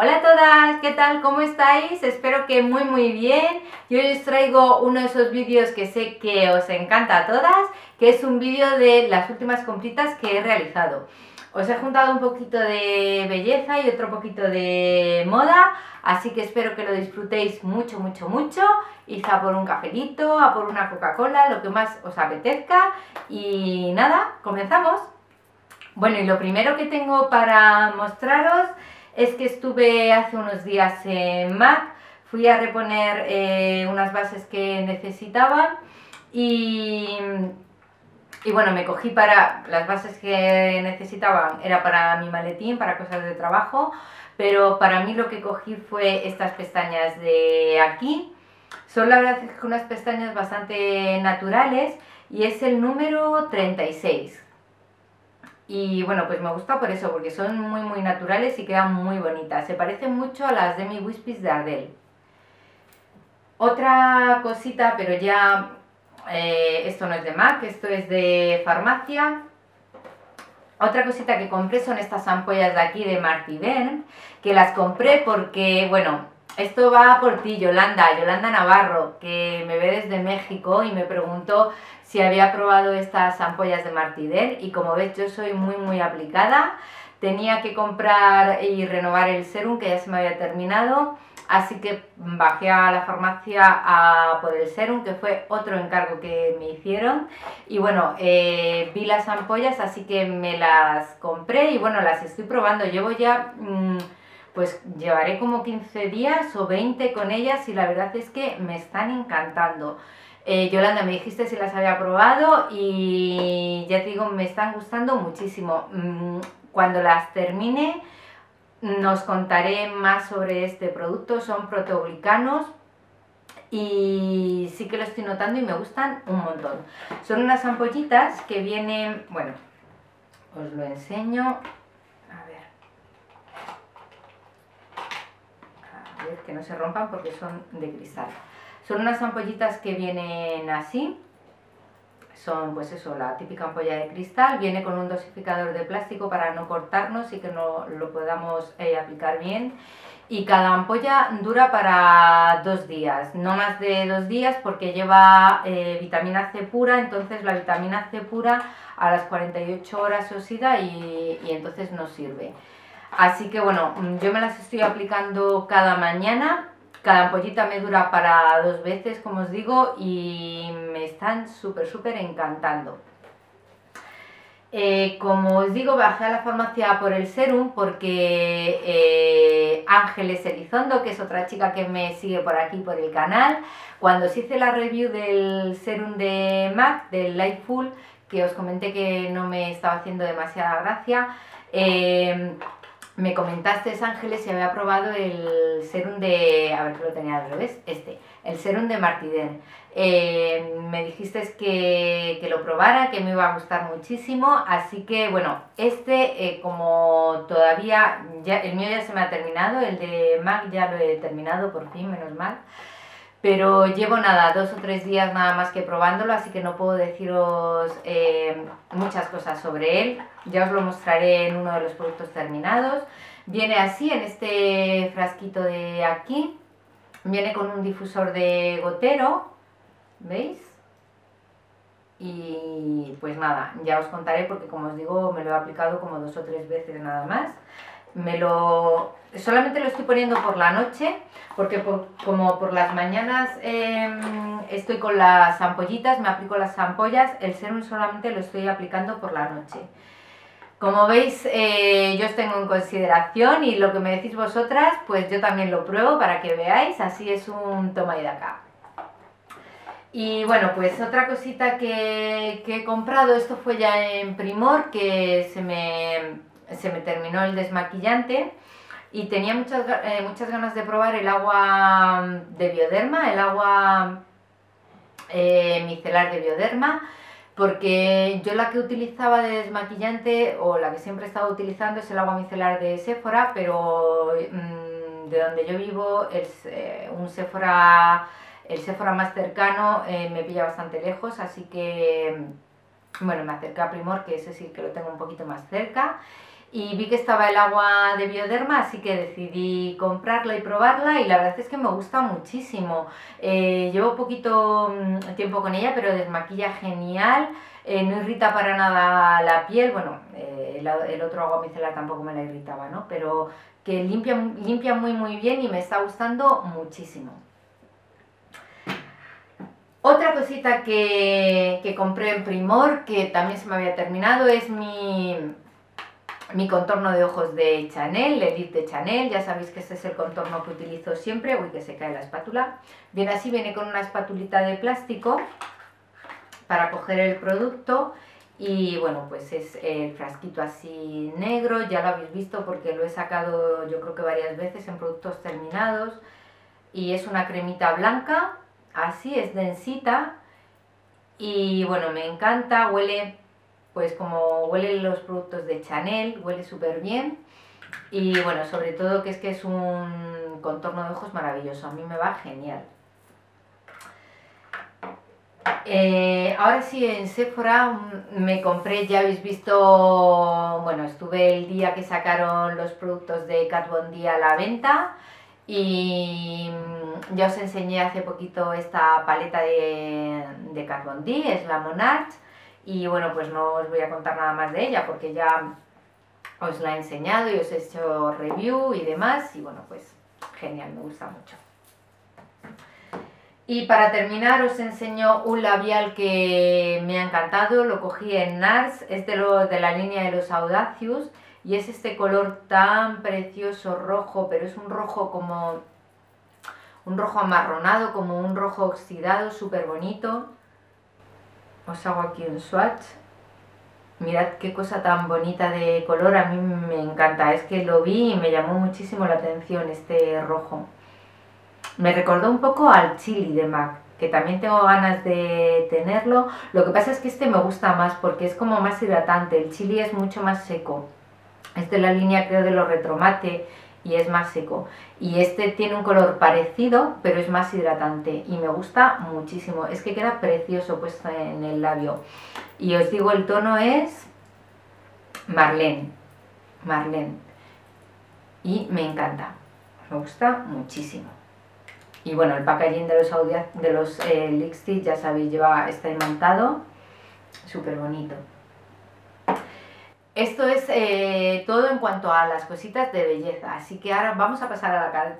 Hola a todas, ¿qué tal? ¿Cómo estáis? Espero que muy muy bien. Yo os traigo uno de esos vídeos que sé que os encanta a todas, que es un vídeo de las últimas compritas que he realizado. Os he juntado un poquito de belleza y otro poquito de moda, así que espero que lo disfrutéis mucho, mucho, mucho. Id a por un cafelito, a por una Coca-Cola, lo que más os apetezca. Y nada, comenzamos. Bueno, y lo primero que tengo para mostraros es que estuve hace unos días en MAC, fui a reponer eh, unas bases que necesitaba y, y, bueno, me cogí para las bases que necesitaban, era para mi maletín, para cosas de trabajo, pero para mí lo que cogí fue estas pestañas de aquí. Son la verdad que unas pestañas bastante naturales y es el número 36 y bueno, pues me gusta por eso, porque son muy muy naturales y quedan muy bonitas. Se parecen mucho a las Demi Wispies de Ardell. Otra cosita, pero ya eh, esto no es de MAC, esto es de farmacia. Otra cosita que compré son estas ampollas de aquí de Marty Ben, que las compré porque, bueno, esto va por ti, Yolanda, Yolanda Navarro, que me ve desde México y me preguntó si había probado estas ampollas de Martidel y como ves yo soy muy muy aplicada. Tenía que comprar y renovar el serum que ya se me había terminado, así que bajé a la farmacia a por el serum, que fue otro encargo que me hicieron. Y bueno, eh, vi las ampollas, así que me las compré y bueno, las estoy probando. Llevo ya... Mm, pues llevaré como 15 días o 20 con ellas y la verdad es que me están encantando. Eh, Yolanda, me dijiste si las había probado y ya te digo, me están gustando muchísimo. Mm, cuando las termine, nos contaré más sobre este producto. Son proteoglicanos y sí que lo estoy notando y me gustan un montón. Son unas ampollitas que vienen, bueno, os lo enseño. A ver. Que no se rompan porque son de cristal. Son unas ampollitas que vienen así, son pues eso, la típica ampolla de cristal, viene con un dosificador de plástico para no cortarnos y que no lo podamos eh, aplicar bien. Y cada ampolla dura para dos días, no más de dos días porque lleva eh, vitamina C pura, entonces la vitamina C pura a las 48 horas se oxida y, y entonces no sirve. Así que bueno, yo me las estoy aplicando cada mañana cada ampollita me dura para dos veces, como os digo, y me están súper, súper encantando. Eh, como os digo, bajé a la farmacia por el serum porque eh, Ángeles Elizondo, que es otra chica que me sigue por aquí por el canal, cuando se hice la review del serum de MAC, del Lightful, que os comenté que no me estaba haciendo demasiada gracia, eh, me comentaste, Ángeles, si había probado el serum de... A ver, que lo tenía al revés. Este, el serum de Martiden. Eh, me dijiste que, que, lo probara, que me iba a gustar muchísimo. Así que, bueno, este, eh, como todavía... Ya, el mío ya se me ha terminado, el de MAC ya lo he terminado, por fin, menos mal pero llevo nada, dos o tres días nada más que probándolo, así que no puedo deciros eh, muchas cosas sobre él. Ya os lo mostraré en uno de los productos terminados. Viene así, en este frasquito de aquí. Viene con un difusor de gotero, ¿veis? Y pues nada, ya os contaré porque como os digo me lo he aplicado como dos o tres veces nada más me lo solamente lo estoy poniendo por la noche porque como por las mañanas em, estoy con las ampollitas, me aplico las ampollas, el serum solamente lo estoy aplicando por la noche. Como veis, eh, yo os tengo en consideración y lo que me decís vosotras, pues yo también lo pruebo para que veáis, así es un toma y de acá. Y bueno, pues otra cosita que, que he comprado, esto fue ya en Primor, que se me se me terminó el desmaquillante y tenía muchas, eh, muchas ganas de probar el agua de bioderma, el agua eh, micelar de bioderma, porque yo la que utilizaba de desmaquillante o la que siempre he estado utilizando es el agua micelar de Sephora, pero mm, de donde yo vivo es eh, un Sephora, el Sephora más cercano me pilla bastante lejos, así que bueno, me acerqué a Primor, que ese sí que lo tengo un poquito más cerca y vi que estaba el agua de Bioderma, así que decidí comprarla y probarla y la verdad es que me gusta muchísimo. Eh, llevo poquito mm, tiempo con ella, pero desmaquilla genial, eh, no irrita para nada la piel, bueno, eh, el, otro agua micelar tampoco me la irritaba, ¿no? Pero que limpia, limpia muy muy bien y me está gustando muchísimo. Otra cosita que, que compré en Primor, que también se me había terminado, es mi mi contorno de ojos de Chanel, Elite de Chanel, ya sabéis que este es el contorno que utilizo siempre, uy que se cae la espátula, viene así, viene con una espatulita de plástico para coger el producto. Y bueno pues es el frasquito así negro, ya lo habéis visto porque lo he sacado yo creo que varias veces en productos terminados. Y es una cremita blanca, así es densita. Y bueno me encanta, huele pues como huelen los productos de Chanel, huele súper bien. Y bueno, sobre todo que es que es un contorno de ojos maravilloso, a mí me va genial. Eh, ahora sí, en Sephora me compré, ya habéis visto, bueno, estuve el día que sacaron los productos de Kat Von D a la venta y ya os enseñé hace poquito esta paleta de, de Kat Von D, es la Monarch y bueno, pues no os voy a contar nada más de ella porque ya os la he enseñado y os he hecho review y demás. Y bueno, pues genial, me gusta mucho. Y para terminar os enseño un labial que me ha encantado, lo cogí en NARS, es de, lo, de la línea de los Audacious y es este color tan precioso rojo, pero es un rojo como un rojo amarronado, como un rojo oxidado, súper bonito os hago aquí un swatch. Mirad qué cosa tan bonita de color, a mí me encanta, es que lo vi y me llamó muchísimo la atención este rojo. Me recordó un poco al chili de MAC, que también tengo ganas de tenerlo, lo que pasa es que este me gusta más porque es como más hidratante, el chili es mucho más seco. Este es la línea creo de los retromate y es más seco. Y este tiene un color parecido, pero es más hidratante y me gusta muchísimo. Es que queda precioso puesto en el labio. Y os digo, el tono es Marlene. Marlene. Y me encanta. Me gusta muchísimo. Y bueno, el packaging de los, de los eh, ya sabéis, lleva, está imantado. Súper bonito. Esto es eh, todo en cuanto a las cositas de belleza, así que ahora vamos a pasar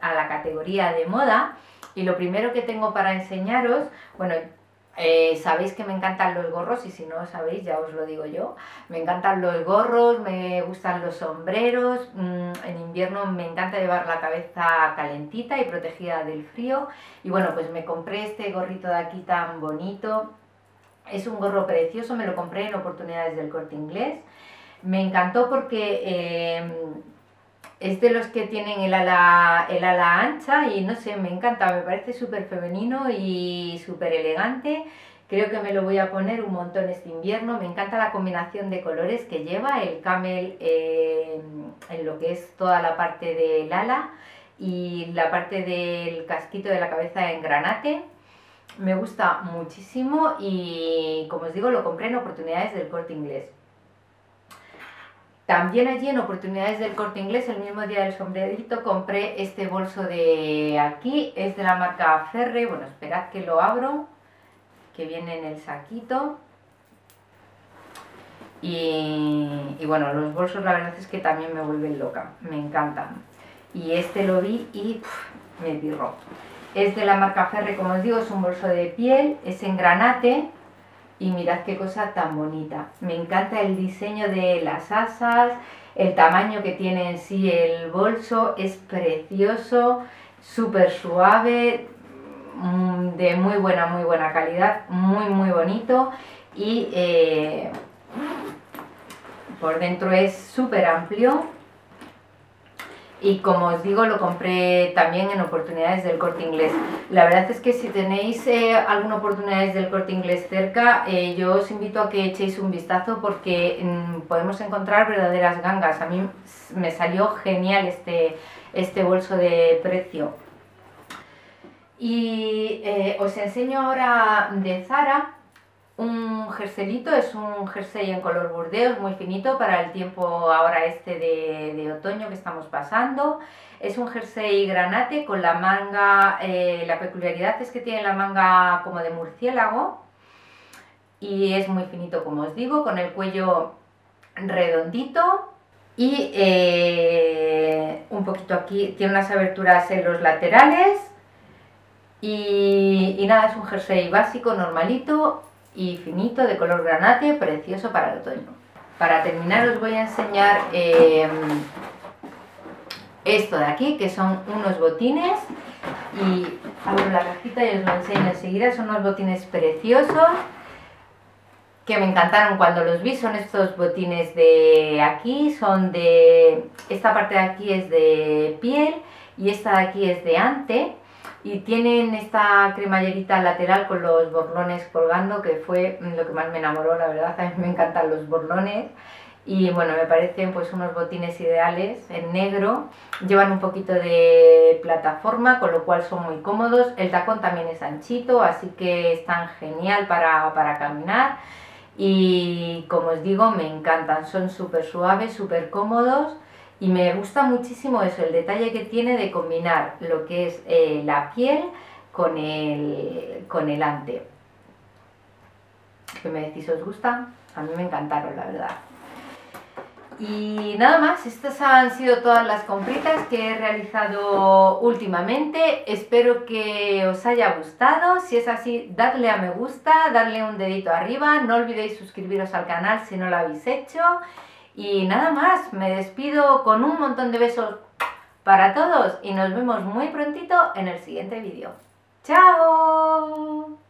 a la, categoría de moda y lo primero que tengo para enseñaros, bueno, eh, sabéis que me encantan los gorros y si no lo sabéis ya os lo digo yo. Me encantan los gorros, me gustan los sombreros. Mm, en invierno me encanta llevar la cabeza calentita y protegida del frío. Y bueno, pues me compré este gorrito de aquí tan bonito. Es un gorro precioso, me lo compré en oportunidades del corte inglés. Me encantó porque em, es de los que tienen el ala, el ala ancha y no sé, me encanta, me parece súper femenino y súper elegante. Creo que me lo voy a poner un montón este invierno. Me encanta la combinación de colores que lleva, el camel em, en lo que es toda la parte del ala y la parte del casquito de la cabeza en granate. Me gusta muchísimo y como os digo lo compré en oportunidades del corte inglés. También allí en oportunidades del corte inglés, el mismo día del sombrerito, compré este bolso de aquí, es de la marca Ferre, bueno, esperad que lo abro, que viene en el saquito. Y, bueno, los bolsos la verdad es que también me vuelven loca, me encantan. Y este lo vi y me dirró. Es de la marca Ferre, como os digo, es un bolso de piel, es en granate, y mirad qué cosa tan bonita. Me encanta el diseño de las asas, el tamaño que tiene en sí el bolso, es precioso, súper suave, mm, de muy buena, muy buena calidad, muy, muy bonito y eh, por dentro es súper amplio y como os digo lo compré también en oportunidades del corte inglés. La verdad es que si tenéis eh, alguna oportunidad del corte inglés cerca, eh, yo os invito a que echéis un vistazo porque mm, podemos encontrar verdaderas gangas. A mí me salió genial este, este bolso de precio. Y eh, os enseño ahora de Zara un jerselito, es un jersey en color burdeos muy finito para el tiempo ahora este de, otoño que estamos pasando. Es un jersey granate con la manga, eh, la peculiaridad es que tiene la manga como de murciélago y es muy finito como os digo, con el cuello redondito y eh, un poquito aquí, tiene unas aberturas en los laterales y, y nada, es un jersey básico, normalito y finito de color granate, precioso para el otoño. Para terminar os voy a enseñar em, esto de aquí, que son unos botines. Y abro la cajita y os lo enseño enseguida, son unos botines preciosos que me encantaron cuando los vi, son estos botines de aquí, son de, esta parte de aquí es de piel y esta de aquí es de ante y tienen esta cremallerita lateral con los borlones colgando que fue lo que más me enamoró la verdad, a mí me encantan los borlones. Y bueno, me parecen pues unos botines ideales en negro, llevan un poquito de plataforma con lo cual son muy cómodos, el tacón también es anchito así que están genial para, para caminar. Y como os digo me encantan, son súper suaves, súper cómodos y me gusta muchísimo eso, el detalle que tiene de combinar lo que es eh, la piel con el, con el ante. ¿Qué me decís? ¿Os gusta? A mí me encantaron, la verdad. Y nada más, estas han sido todas las compritas que he realizado últimamente. Espero que os haya gustado. Si es así, dadle a me gusta, dadle un dedito arriba. No olvidéis suscribiros al canal si no lo habéis hecho. Y nada más, me despido con un montón de besos para todos y nos vemos muy prontito en el siguiente vídeo. ¡Chao!